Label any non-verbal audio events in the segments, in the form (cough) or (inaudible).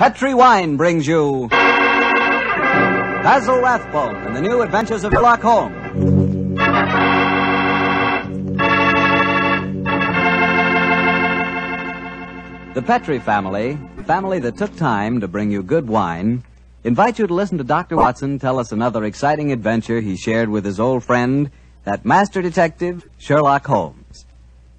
Petri Wine brings you Basil Rathbone and the New Adventures of Sherlock Holmes. The Petri family, family that took time to bring you good wine, invite you to listen to Dr. Watson tell us another exciting adventure he shared with his old friend, that master detective, Sherlock Holmes.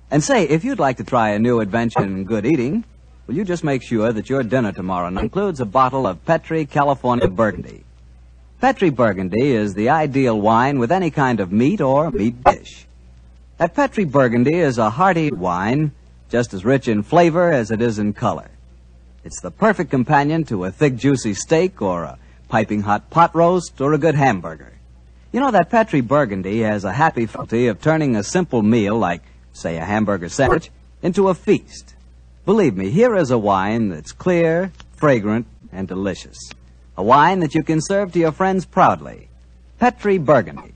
And say, if you'd like to try a new adventure in good eating, will you just make sure that your dinner tomorrow includes a bottle of Petri California Burgundy? Petri Burgundy is the ideal wine with any kind of meat or meat dish. That Petri Burgundy is a hearty wine, just as rich in flavor as it is in color. It's the perfect companion to a thick, juicy steak or a piping hot pot roast or a good hamburger. You know that Petri Burgundy has a happy faculty of turning a simple meal like, say, a hamburger sandwich into a feast. Believe me, here is a wine that's clear, fragrant, and delicious. A wine that you can serve to your friends proudly. Petri Burgundy.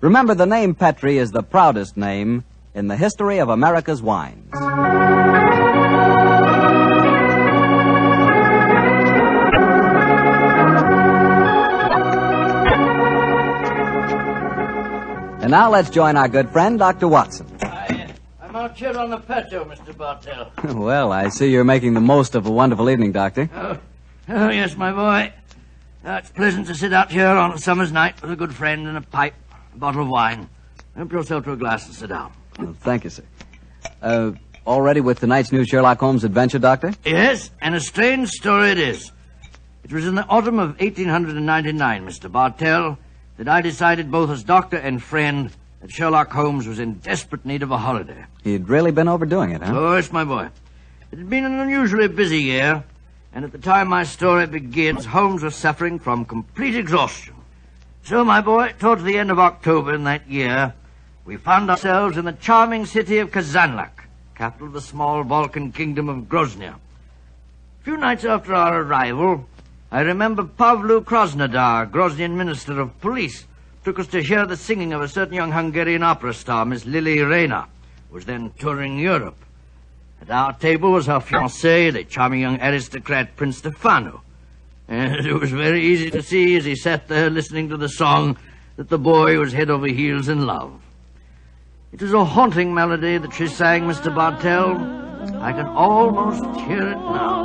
Remember, the name Petri is the proudest name in the history of America's wines. And now let's join our good friend, Dr. Watson. I, I'm out here on the patio, Mr. Bartell. (laughs) well, I see you're making the most of a wonderful evening, Doctor. Oh, oh yes, my boy. Uh, it's pleasant to sit out here on a summer's night with a good friend and a pipe, a bottle of wine. Help yourself to a glass and sit down. Well, thank you, sir. Uh, all ready with tonight's new Sherlock Holmes adventure, Doctor? Yes, and a strange story it is. It was in the autumn of 1899, Mr. Bartell, that I decided both as doctor and friend that Sherlock Holmes was in desperate need of a holiday. He'd really been overdoing it, huh? Oh, yes, my boy. It had been an unusually busy year, and at the time my story begins, Holmes was suffering from complete exhaustion. So, my boy, towards the end of October in that year, we found ourselves in the charming city of Kazanlak, capital of the small Balkan kingdom of Groznia. A few nights after our arrival, I remember Pavlu Krasnodar, Groznian Minister of Police, took us to hear the singing of a certain young Hungarian opera star, Miss Lily Rayner, who was then touring Europe. At our table was her fiancé, the charming young aristocrat Prince Stefano. (laughs) And it was very easy to see as he sat there listening to the song that the boy was head over heels in love. It was a haunting melody that she sang, Mr. Bartell. I can almost hear it now.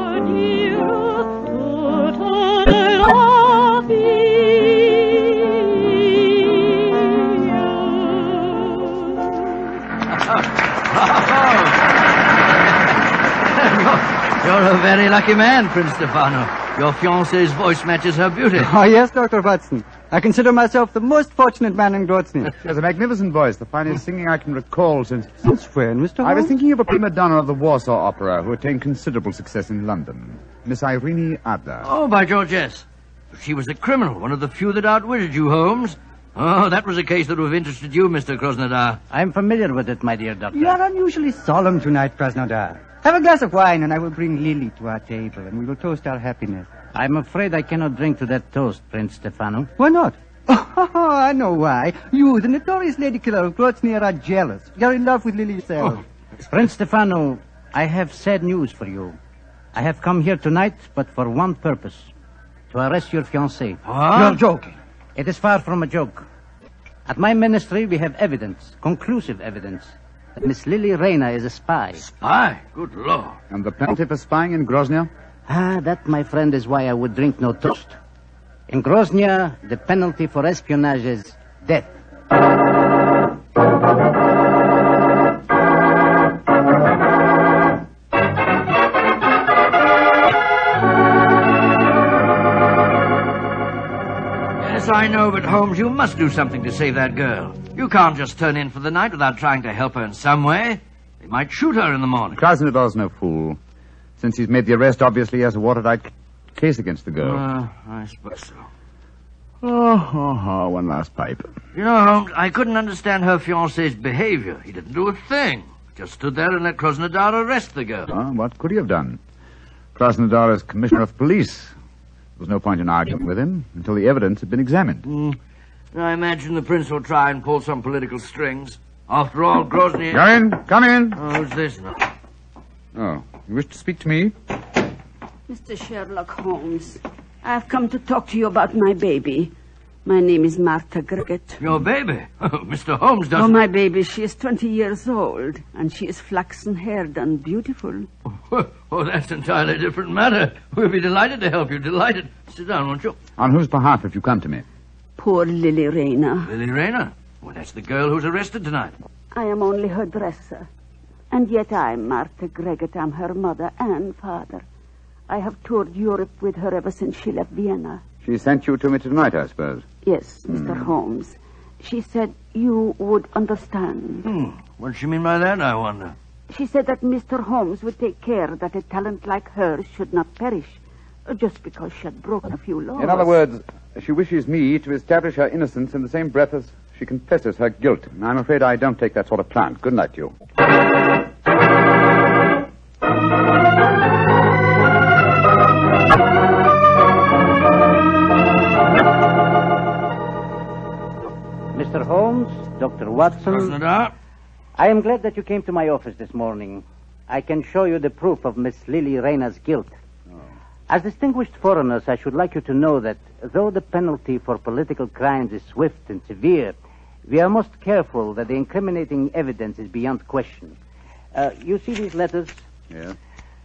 You're a very lucky man, Prince Stefano. Your fiancée's voice matches her beauty. Oh, (laughs) yes, Dr. Watson. I consider myself the most fortunate man in Groznia. She has a magnificent voice, the finest singing I can recall since. Since when, Mr. Holmes? I was thinking of a prima donna of the Warsaw Opera who attained considerable success in London, Miss Irene Adler. Oh, by George, yes. She was a criminal, one of the few that outwitted you, Holmes. Oh, that was a case that would have interested you, Mr. Krasnodar. I'm familiar with it, my dear doctor. You are unusually solemn tonight, Krasnodar. Have a glass of wine, and I will bring Lily to our table, and we will toast our happiness. I'm afraid I cannot drink to that toast, Prince Stefano. Why not? (laughs) Oh, I know why. You, the notorious lady killer of Groznia, are jealous. You're in love with Lily yourself. Oh. Prince Stefano, I have sad news for you. I have come here tonight, but for one purpose. To arrest your fiancée. You're joking. It is far from a joke. At my ministry, we have evidence, conclusive evidence, that Miss Lily Rayner is a spy. Spy? Good Lord. And the penalty for spying in Groznia? Ah, that, my friend, is why I would drink no toast. In Groznia, the penalty for espionage is death. Yes, I know, but Holmes, you must do something to save that girl. You can't just turn in for the night without trying to help her in some way. They might shoot her in the morning. Krasnodar's no fool. Since he's made the arrest, obviously he has a watertight c- case against the girl. Uh, I suppose so. oh, oh, oh, one last pipe. You know, Holmes, I couldn't understand her fiancé's behavior. He didn't do a thing. Just stood there and let Krasnodar arrest the girl. Ah, what could he have done? Krasnodar is commissioner of police. There was no point in arguing with him until the evidence had been examined. Hmm. I imagine the prince will try and pull some political strings. After all, Groznia... Come in, come in. Oh, who's this now? Oh, you wish to speak to me? Mr. Sherlock Holmes, I've come to talk to you about my baby. My name is Martha Greggett. Your baby? (laughs) Oh, Mr. Holmes Oh, doesn't... my baby, she is 20 years old, and she is flaxen haired and beautiful. (laughs) Oh, that's an entirely different matter. We'll be delighted to help you. Delighted. Sit down, won't you? On whose behalf have you come to me? Poor Lily Rayner. Lily Rayner. Well, that's the girl who's arrested tonight. I am only her dresser. And yet I'm Martha Greggett. I'm her mother and father. I have toured Europe with her ever since she left Vienna. She sent you to me tonight, I suppose. Yes, Mr. Holmes. She said you would understand. Hmm. What does she mean by that, I wonder? She said that Mr. Holmes would take care that a talent like hers should not perish uh, just because she had broken a few laws. In other words, she wishes me to establish her innocence in the same breath as she confesses her guilt. I'm afraid I don't take that sort of plant. Good night to you. Mr. Holmes, Dr. Watson, Krasnodar? I am glad that you came to my office this morning. I can show you the proof of Miss Lily Rayner's guilt. As distinguished foreigners, I should like you to know that though the penalty for political crimes is swift and severe, we are most careful that the incriminating evidence is beyond question. Uh, you see these letters? Yes.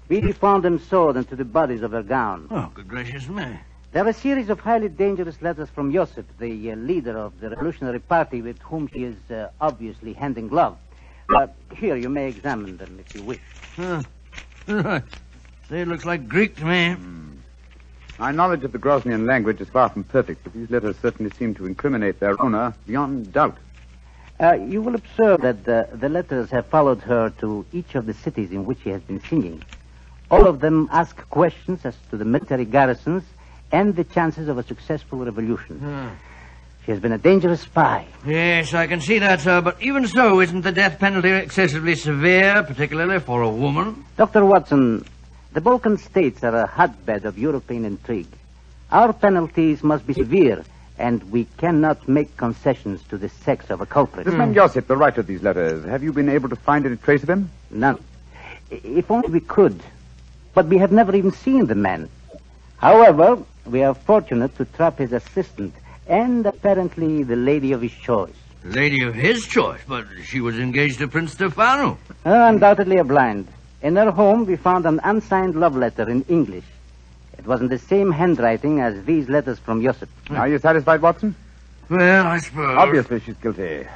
We found them sewed into the bodies of her gown. Oh, good gracious me. There are a series of highly dangerous letters from Joseph, the uh, leader of the Revolutionary Party, with whom she is uh, obviously hand in glove. Uh, here, you may examine them if you wish. Huh. Right. Say, it looks like Greek to me. My knowledge of the Groznian language is far from perfect, but these letters certainly seem to incriminate their owner beyond doubt. Uh, you will observe that the, the letters have followed her to each of the cities in which she has been singing. All of them ask questions as to the military garrisons and the chances of a successful revolution. Hmm. She has been a dangerous spy. Yes, I can see that, sir. But even so, isn't the death penalty excessively severe, particularly for a woman? Dr. Watson, the Balkan states are a hotbed of European intrigue. Our penalties must be severe, and we cannot make concessions to the sex of a culprit. This man Josip, the writer of these letters, have you been able to find any trace of him? None. If only we could. But we have never even seen the man. However, we are fortunate to trap his assistant and apparently the lady of his choice. Lady of his choice, but she was engaged to Prince Stefano. Uh, undoubtedly a blind. In her home, we found an unsigned love letter in English. It was in the same handwriting as these letters from Joseph. Are you satisfied, Watson? Well, I suppose. Obviously, she's guilty.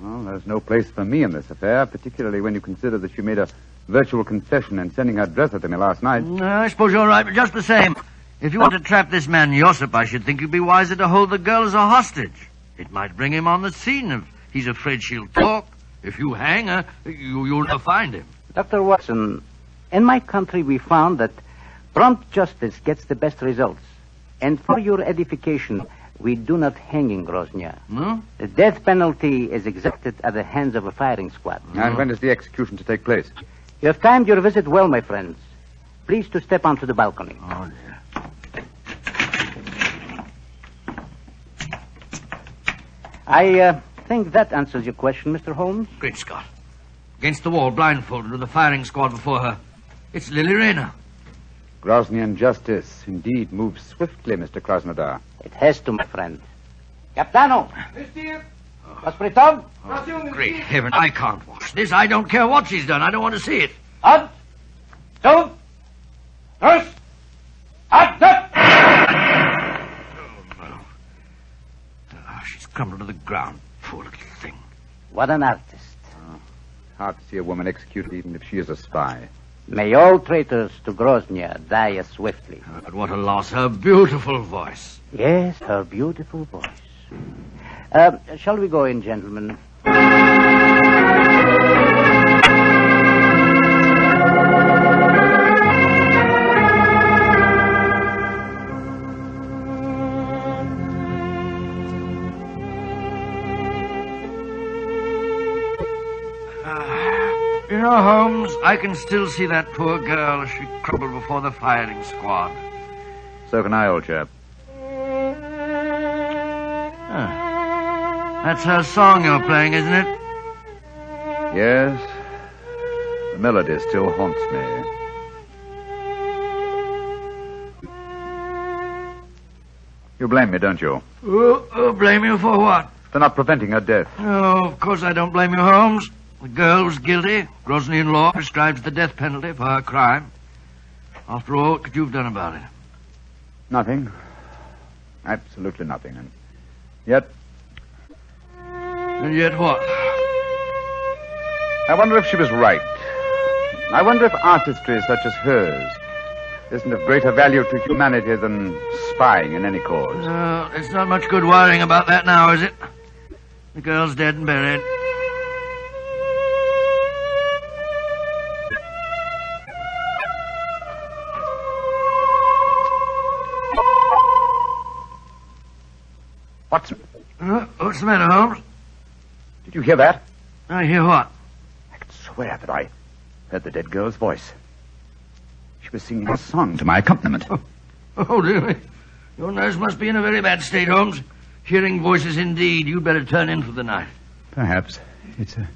Well, there's no place for me in this affair, particularly when you consider that she made a virtual confession in sending her dresser to me last night. No, I suppose you're right, but just the same. If you want to trap this man Josip, I should think you'd be wiser to hold the girl as a hostage. It might bring him on the scene if he's afraid she'll talk. If you hang her, you, you'll never find him. Dr. Watson, in my country, we found that prompt justice gets the best results. And for your edification, we do not hang in Groznia. No? The death penalty is exacted at the hands of a firing squad. And when is the execution to take place? You have timed your visit well, my friends. Please to step onto the balcony. Oh, dear. I uh, think that answers your question, Mr. Holmes. Great Scott. Against the wall, blindfolded, with a firing squad before her. It's Lily Rayner. Groznian justice indeed moves swiftly, Mr. Krasnodar. It has to, my friend. Capitano! Hospital? Great heaven, I can't watch this. I don't care what she's done. I don't want to see it. Up! Two! Nurse! Up! Up! Oh, she's crumbled to the ground. Poor little thing. What an artist. Hard to see a woman executed even if she is a spy. May all traitors to Groznia die swiftly. Oh, But what a loss. Her beautiful voice. Yes, her beautiful voice. Uh, shall we go in, gentlemen? Holmes, I can still see that poor girl as she crumbled before the firing squad. So can I, old chap. Ah. That's her song you're playing, isn't it? Yes. The melody still haunts me. You blame me, don't you? Uh, uh, blame you for what? For not preventing her death. No, of course I don't blame you, Holmes. The girl was guilty. Groznian law prescribes the death penalty for her crime. After all, what could you have done about it? Nothing. Absolutely nothing. And yet, And yet what? I wonder if she was right. I wonder if artistry such as hers isn't of greater value to humanity than spying in any cause. Uh, it's not much good worrying about that now, is it? The girl's dead and buried. What's the matter, Holmes? did you hear that? I hear what? I could swear that I heard the dead girl's voice. She was singing a song to my accompaniment. Oh, oh dear. Your nurse must be in a very bad state, Holmes. Hearing voices indeed. You'd better turn in for the night. Perhaps. It's a.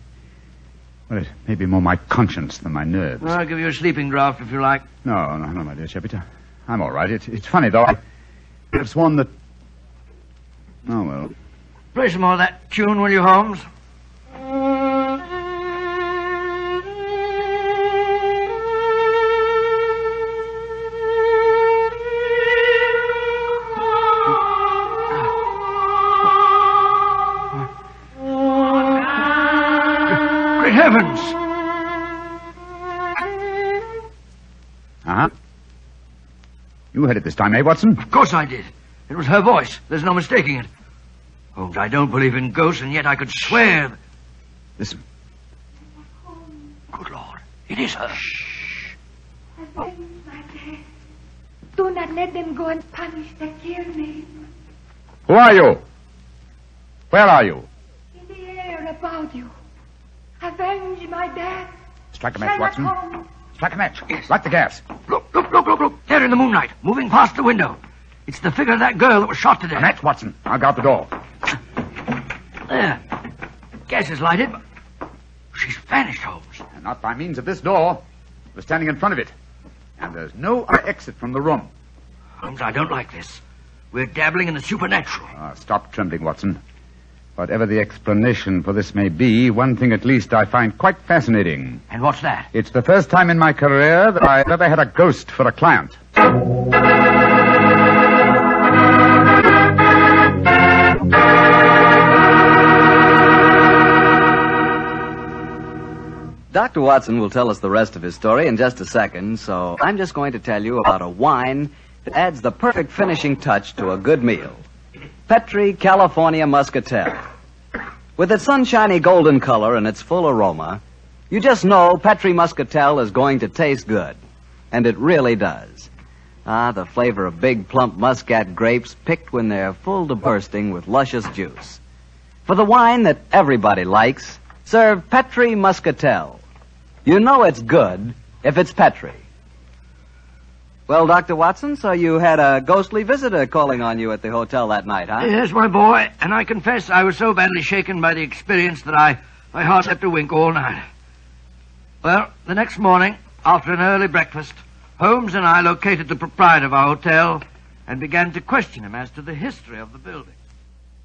Well, it may be more my conscience than my nerves. Well, I'll give you a sleeping draught if you like. No, no, no, my dear Shepard. I'm all right. It, it's funny, though. I have sworn that. Oh, well. Play some more of that tune, will you, Holmes? Great heavens! Uh huh. You heard it this time, eh, Watson? Of course I did. It was her voice. There's no mistaking it. Holmes, I don't believe in ghosts, and yet I could swear. that- Listen. Good Lord, it is her. Avenge my death. Do not let them go and punish the kill me. Who are you? Where are you? In the air about you. Avenge my death. Strike a match, Sherlock Watson. Holmes. Strike a match. Light the gas. Look, look, look, look, look. There in the moonlight, moving past the window. It's the figure of that girl that was shot to A death. match, Watson. I'll guard the door. There. Gas is lighted, but she's vanished, Holmes. And not by means of this door. We're standing in front of it. And there's no other exit from the room. Holmes, I don't like this. We're dabbling in the supernatural. Ah, stop trembling, Watson. Whatever the explanation for this may be, one thing at least I find quite fascinating. And what's that? It's the first time in my career that I've ever had a ghost for a client. Dr. Watson will tell us the rest of his story in just a second, so I'm just going to tell you about a wine that adds the perfect finishing touch to a good meal. Petri California Muscatel. With its sunshiny golden color and its full aroma, you just know Petri Muscatel is going to taste good. And it really does. Ah, the flavor of big plump muscat grapes picked when they're full to bursting with luscious juice. For the wine that everybody likes, serve Petri Muscatel. You know it's good if it's Petri. Well, Dr. Watson, so you had a ghostly visitor calling on you at the hotel that night, huh? Yes, my boy, and I confess I was so badly shaken by the experience that I, my heart slept a wink all night. Well, the next morning, after an early breakfast, Holmes and I located the proprietor of our hotel and began to question him as to the history of the building.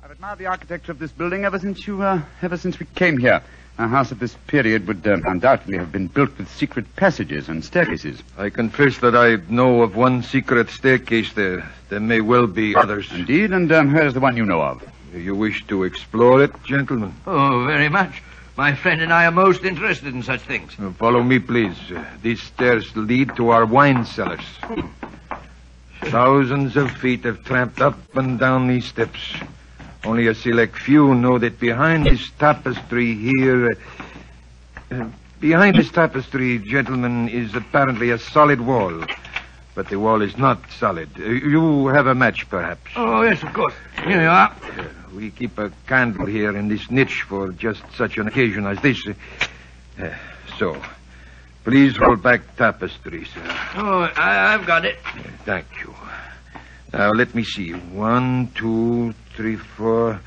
I've admired the architecture of this building ever since you, uh, ever since we came here. A house of this period would uh, undoubtedly have been built with secret passages and staircases. I confess that I know of one secret staircase there. There may well be others. Indeed, and um, where is the one you know of? Do you wish to explore it, gentlemen? Oh, very much. My friend and I are most interested in such things. Uh, Follow me, please. Uh, these stairs lead to our wine cellars. (laughs) Thousands of feet have tramped up and down these steps. Only a select few know that behind this tapestry here. Uh, behind this tapestry, gentlemen, is apparently a solid wall. But the wall is not solid. Uh, you have a match, perhaps. Oh, yes, of course. Here you are. Uh, we keep a candle here in this niche for just such an occasion as this. Uh, so, please hold back tapestry, sir. Oh, I, I've got it. Thank you. Now, let me see. One, two, three, four.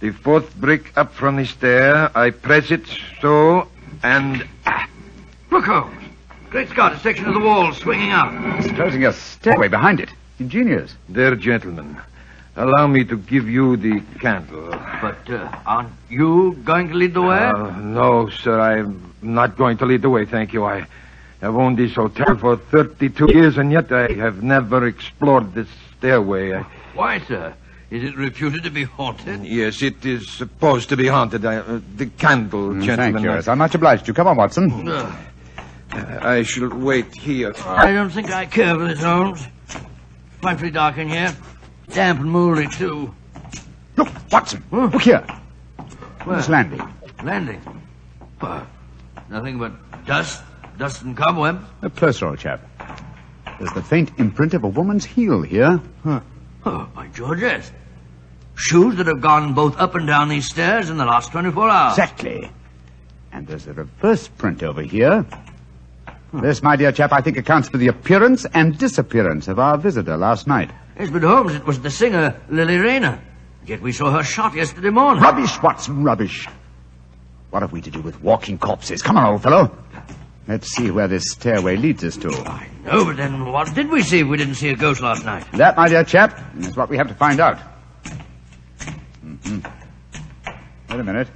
The fourth brick up from the stair. I press it so, and. Ah, Look, Holmes. Great Scott, a section of the wall swinging out. It's closing a stairway behind it. Ingenious. there, gentlemen. Allow me to give you the candle. But uh, aren't you going to lead the way? Uh, no, sir, I'm not going to lead the way, thank you. I have owned this hotel for 32 years, and yet I have never explored this stairway. I... Why, sir? Is it reputed to be haunted? Yes, it is supposed to be haunted. I, uh, the candle, Mm, gentlemen. Thank you. Yes, I'm much obliged to you. Come on, Watson. Uh, I shall wait here. I don't think I care for this, Holmes. Quite pretty dark in here. Damp and mouldy, too. Look, Watson. Look here. Where? This landing. Landing. Well, nothing but dust, dust and cobwebs. A closer, old chap. There's the faint imprint of a woman's heel here. Oh, by George, yes. Shoes that have gone both up and down these stairs in the last 24 hours. Exactly. And there's a reverse print over here. This, my dear chap, I think accounts for the appearance and disappearance of our visitor last night. Yes, but Holmes, it was the singer, Lily Rayner. Yet we saw her shot yesterday morning. Rubbish, Watson, rubbish. What have we to do with walking corpses? Come on, old fellow. Let's see where this stairway leads us to. No, but then what did we see if we didn't see a ghost last night? That, my dear chap, is what we have to find out. hmm Wait a minute.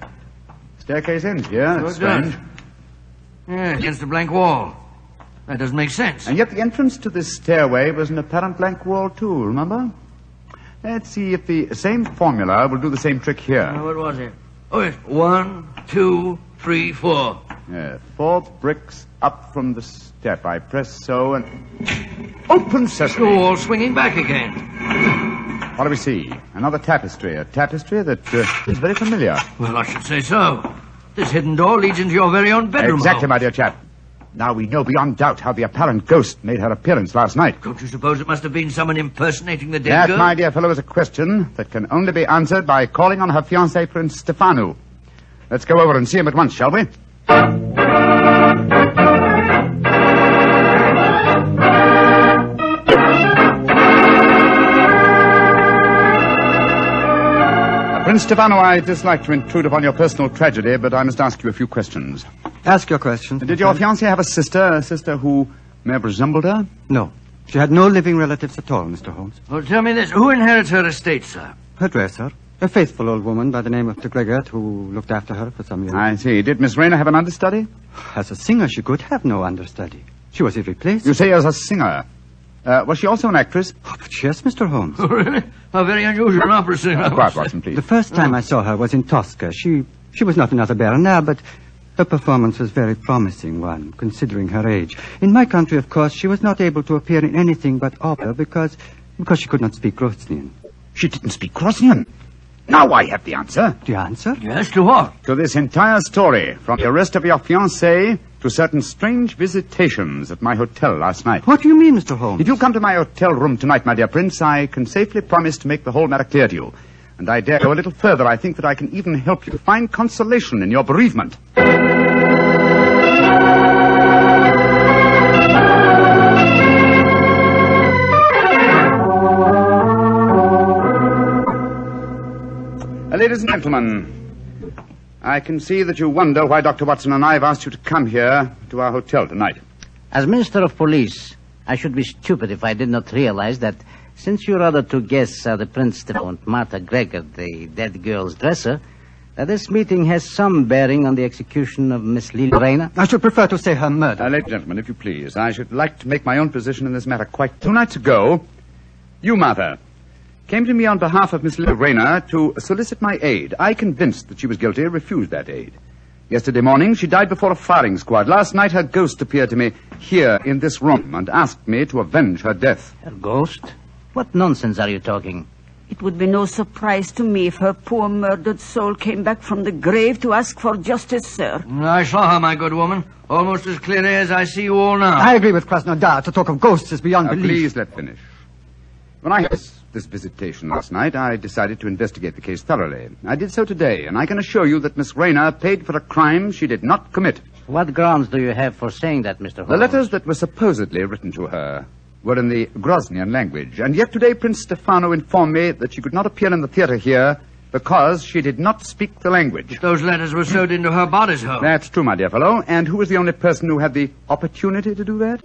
Staircase ends here. That's Oh, strange. Yeah, against a blank wall. That doesn't make sense. And yet the entrance to this stairway was an apparent blank wall, too, remember? Let's see if the same formula will do the same trick here. Uh, what was it? Oh, yes. One, two, three, four. Yeah, four bricks up from the step. I press so and... Open sesame! wall swinging back again. What do we see? Another tapestry. A tapestry that uh, is very familiar. Well, I should say so. This hidden door leads into your very own bedroom. exactly, my dear chap. Now we know beyond doubt how the apparent ghost made her appearance last night. Don't you suppose it must have been someone impersonating the dead That, girl? my dear fellow, is a question that can only be answered by calling on her fiancé, Prince Stefano. Let's go over and see him at once, shall we? Uh, Prince Stefano, I dislike to intrude upon your personal tragedy, but I must ask you a few questions. Ask your questions. Did your fiancée have a sister, a sister who may have resembled her? No. She had no living relatives at all, Mr. Holmes. Well, tell me this. Who inherits her estate, sir? Her dresser, a faithful old woman by the name of de Gregor, who looked after her for some years. I see. Did Miss Rayner have an understudy? As a singer, she could have no understudy. She was irreplaceable. You say as a singer. Uh, was she also an actress? Oh, but yes, Mr. Holmes. Oh, (laughs) really? How very unusual an opera singer. (laughs) Quiet, Watson, please. The first time I saw her was in Tosca. She she was not another Bernhardt, but her performance was very promising one, considering her age. In my country, of course, she was not able to appear in anything but opera because because she could not speak Groznian. She didn't speak Groznian. Now I have the answer The answer? Yes, to what? to this entire story, from the arrest of your fiancée to certain strange visitations at my hotel last night. What do you mean, Mr. Holmes? If you come to my hotel room tonight, my dear Prince, I can safely promise to make the whole matter clear to you. And I dare go a little further. I think that I can even help you to find consolation in your bereavement. Ladies and gentlemen, I can see that you wonder why Dr. Watson and I have asked you to come here to our hotel tonight. As Minister of Police, I should be stupid if I did not realize that since your other two guests are the Prince Stefano and Martha Gregor, the dead girl's dresser, that this meeting has some bearing on the execution of Miss Lily Rayner. I should prefer to say her murder. Uh, ladies and gentlemen, if you please, I should like to make my own position in this matter quite. Two nights ago, you, Martha, came to me on behalf of Miss Lily Rayner to solicit my aid. I, convinced that she was guilty, refused that aid. Yesterday morning, she died before a firing squad. Last night, her ghost appeared to me here in this room and asked me to avenge her death. Her ghost? What nonsense are you talking? It would be no surprise to me if her poor murdered soul came back from the grave to ask for justice, sir. I saw her, my good woman, almost as clearly as I see you all now. I agree with Krasnodar. To talk of ghosts is beyond Uh, belief. please let finish. When I had this, visitation last night, I decided to investigate the case thoroughly. I did so today, and I can assure you that Miss Rayner paid for a crime she did not commit. What grounds do you have for saying that, Mr. Holmes? The letters that were supposedly written to her were in the Groznian language, and yet today Prince Stefano informed me that she could not appear in the theater here because she did not speak the language. Those letters were sewed into her bodice hole. That's true, my dear fellow. And who was the only person who had the opportunity to do that?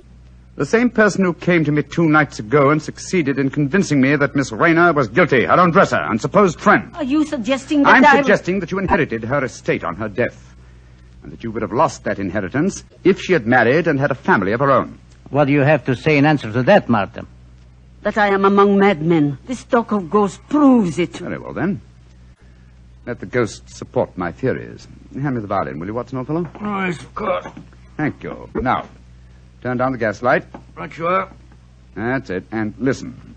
The same person who came to me two nights ago and succeeded in convincing me that Miss Rayner was guilty, her own dresser and supposed friend. Are you suggesting that I'm I... suggesting that you inherited her estate on her death. And that you would have lost that inheritance if she had married and had a family of her own. What do you have to say in answer to that, Martha? That I am among madmen. This talk of ghosts proves it. Very well, then. Let the ghosts support my theories. Hand me the violin, will you, Watson, old fellow? Oh, yes, of course. Thank you. Now, turn down the gas light. Right you are. That's it. And listen.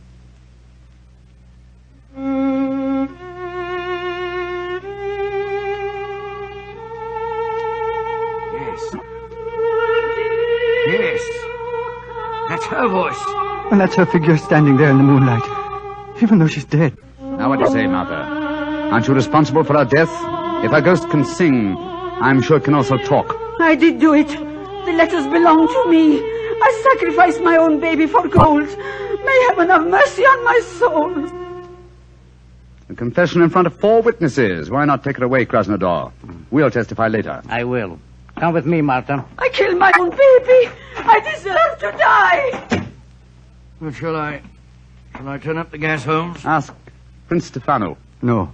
Yes. Yes. That's her voice. And that's her figure standing there in the moonlight. Even though she's dead. Now, what do you say, Martha? Aren't you responsible for her death? If a ghost can sing, I'm sure it can also talk. I did do it. The letters belong to me. I sacrificed my own baby for gold. May heaven have mercy on my soul. A confession in front of four witnesses. Why not take her away, Krasnodar? We'll testify later. I will. Come with me, Martha. I killed my own baby. I deserve to die. Well, shall I... Shall I turn up the gas, Holmes? Ask Prince Stefano. No.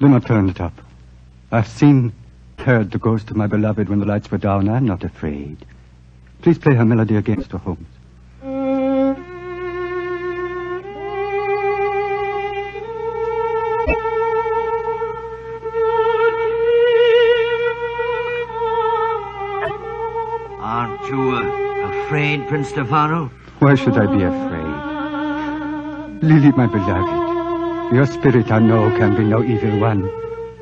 Do not turn it up. I've seen, heard the ghost of my beloved when the lights were down. I'm not afraid. Please play her melody again, Mr. Holmes. Aren't you uh, afraid, Prince Stefano? Why should I be afraid? Lily, my beloved, your spirit I know can be no evil one.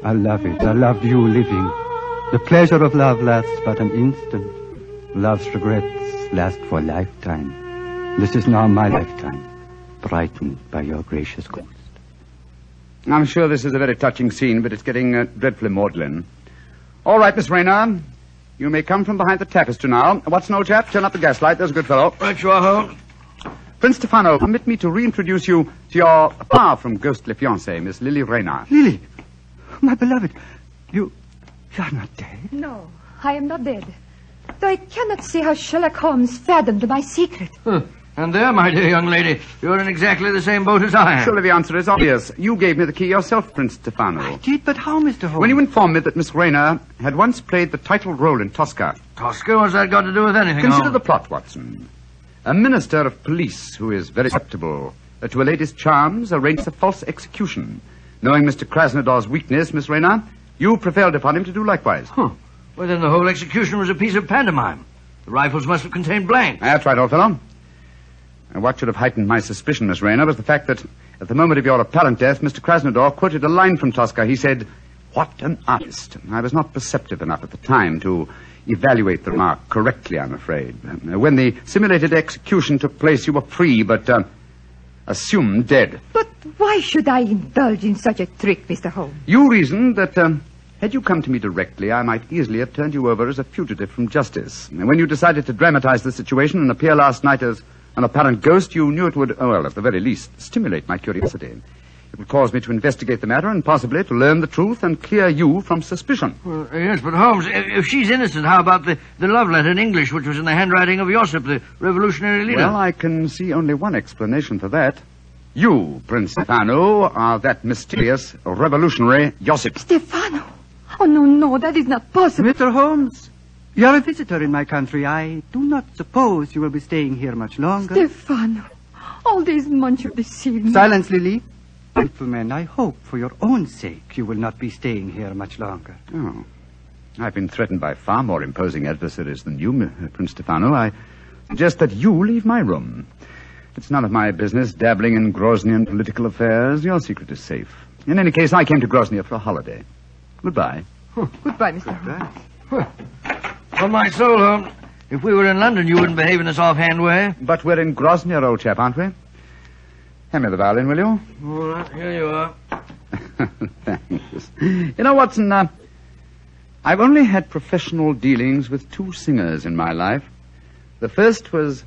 I love it. I love you living. The pleasure of love lasts but an instant. Love's regrets last for a lifetime. This is now my lifetime, brightened by your gracious ghost. I'm sure this is a very touching scene, but it's getting uh, dreadfully maudlin. All right, Miss Rayner. You may come from behind the tapestry now. What's Watson, old chap, turn up the gaslight. There's a good fellow. Right you are, Holmes. Prince Stefano, permit me to reintroduce you to your far from ghostly fiancée, Miss Lily Rayner. Lily, my beloved, you, you're not dead. No, I am not dead. Though I cannot see how Sherlock Holmes fathomed my secret. Hmm. And there, my dear young lady, you're in exactly the same boat as I am. Surely the answer is obvious. You gave me the key yourself, Prince Stefano. Did, but how, Mr. Holmes? When you informed me that Miss Rayner had once played the title role in Tosca, Tosca, what's that got to do with anything, consider Holmes? the plot, Watson. A minister of police who is very susceptible to a lady's charms arranged a false execution. Knowing Mr. Krasnodar's weakness, Miss Rayner, you prevailed upon him to do likewise. Huh. Well, then the whole execution was a piece of pantomime. The rifles must have contained blanks. That's right, old fellow. And what should have heightened my suspicion, Miss Rayner, was the fact that at the moment of your apparent death, Mr. Krasnodar quoted a line from Tosca. He said, What an artist. I was not perceptive enough at the time to evaluate the remark correctly, I'm afraid. When the simulated execution took place, you were free, but uh, assumed dead. But why should I indulge in such a trick, Mr. Holmes? You reasoned that um, had you come to me directly, I might easily have turned you over as a fugitive from justice. And when you decided to dramatize the situation and appear last night as an apparent ghost, you knew it would, oh, well, at the very least, stimulate my curiosity. It will cause me to investigate the matter and possibly to learn the truth and clear you from suspicion. Well, yes, but Holmes, if, if she's innocent, how about the, the love letter in English, which was in the handwriting of Josip, the revolutionary leader? Well, I can see only one explanation for that. You, Prince Stefano, are that mysterious revolutionary Josip. Stefano! Oh, no, no, that is not possible. Mr. Holmes, you're a visitor in my country. I do not suppose you will be staying here much longer. Stefano, all these months you deceived me. Silence, Lily. Gentlemen, I hope for your own sake you will not be staying here much longer. Oh. I've been threatened by far more imposing adversaries than you, Prince Stefano. I suggest that you leave my room. It's none of my business dabbling in Groznian political affairs. Your secret is safe. In any case, I came to Groznia for a holiday. Goodbye. Goodbye, Mr. Holmes. On my soul, Holmes, if we were in London, you wouldn't behave in this offhand way. But we're in Groznia, old chap, aren't we? Hand me the violin, will you? All right, here you are. (laughs) Thanks. You know, Watson, uh, I've only had professional dealings with two singers in my life. The first was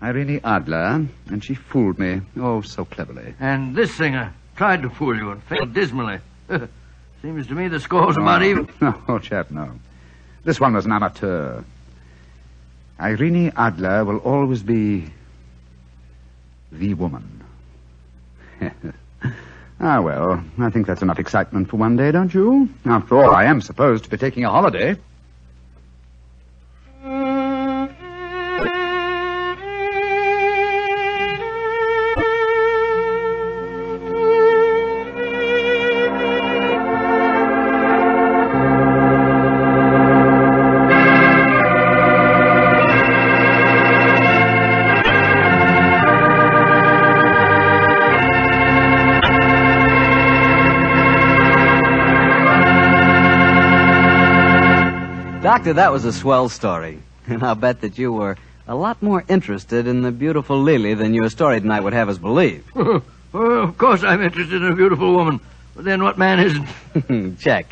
Irene Adler, and she fooled me, oh, so cleverly. And this singer tried to fool you and failed dismally. (laughs) Seems to me the score's about even. (laughs) No, oh, chap, no. This one was an amateur. Irene Adler will always be the woman. (laughs) ah, well, I think that's enough excitement for one day, don't you? After all, I am supposed to be taking a holiday. Doctor, that was a swell story. (laughs) And I'll bet that you were a lot more interested in the beautiful Lily than your story tonight would have us believe. (laughs) oh, of course I'm interested in a beautiful woman. But then what man isn't? (laughs) Check.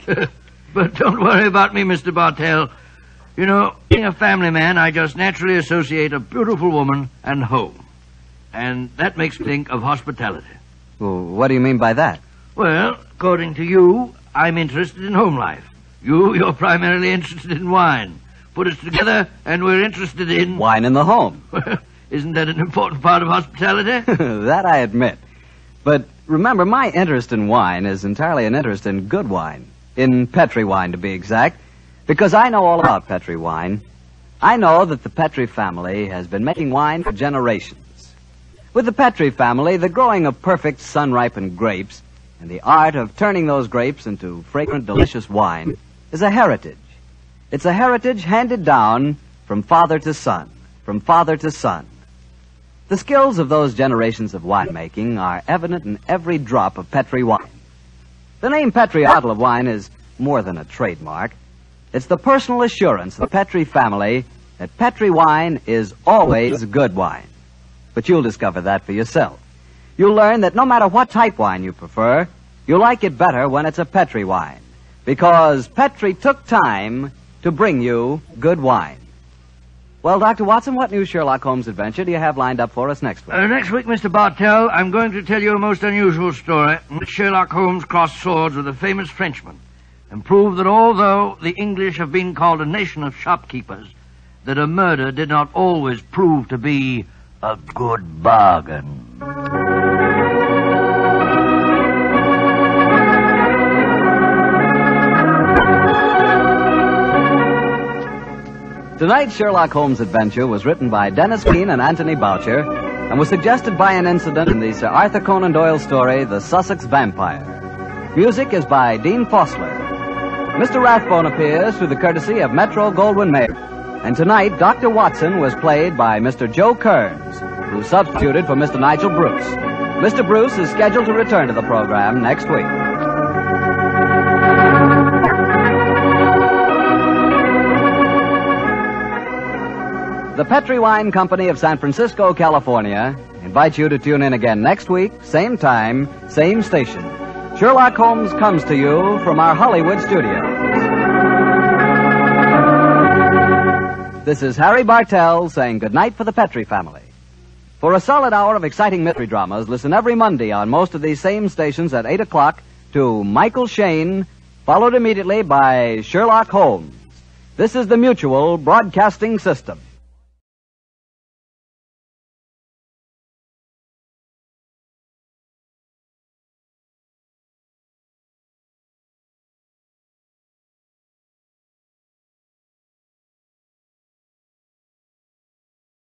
but don't worry about me, Mr. Bartell. You know, being a family man, I just naturally associate a beautiful woman and home. And that makes me think of hospitality. Well, what do you mean by that? Well, according to you, I'm interested in home life. You, you're primarily interested in wine. Put us together, and we're interested in. Wine in the home. (laughs) Isn't that an important part of hospitality? (laughs) that I admit. But remember, my interest in wine is entirely an interest in good wine. In Petri wine, to be exact. Because I know all about Petri wine. I know that the Petri family has been making wine for generations. With the Petri family, the growing of perfect sun ripened grapes and the art of turning those grapes into fragrant, delicious wine is a heritage. It's a heritage handed down from father to son, from father to son. The skills of those generations of winemaking are evident in every drop of Petri wine. The name Petri bottle of wine is more than a trademark. It's the personal assurance of the Petri family that Petri wine is always good wine. But you'll discover that for yourself. You'll learn that no matter what type wine you prefer, you'll like it better when it's a Petri wine. Because Petri took time to bring you good wine. Well, Dr. Watson, what new Sherlock Holmes adventure do you have lined up for us next week? Uh, next week, Mr. Bartell, I'm going to tell you a most unusual story in which Sherlock Holmes crossed swords with a famous Frenchman and proved that although the English have been called a nation of shopkeepers, that a murder did not always prove to be a good bargain. Tonight's Sherlock Holmes adventure was written by Denis Green and Anthony Boucher and was suggested by an incident in the Sir Arthur Conan Doyle story, The Sussex Vampire. Music is by Dean Fossler. Mr. Rathbone appears through the courtesy of Metro Goldwyn Mayer. And tonight, Dr. Watson was played by Mr. Joe Kearns, who substituted for Mr. Nigel Bruce. Mr. Bruce is scheduled to return to the program next week. The Petri Wine Company of San Francisco, California, invites you to tune in again next week, same time, same station. Sherlock Holmes comes to you from our Hollywood studios. This is Harry Bartell saying goodnight for the Petri family. For a solid hour of exciting mystery dramas, listen every Monday on most of these same stations at 8 o'clock to Michael Shayne, followed immediately by Sherlock Holmes. This is the Mutual Broadcasting System.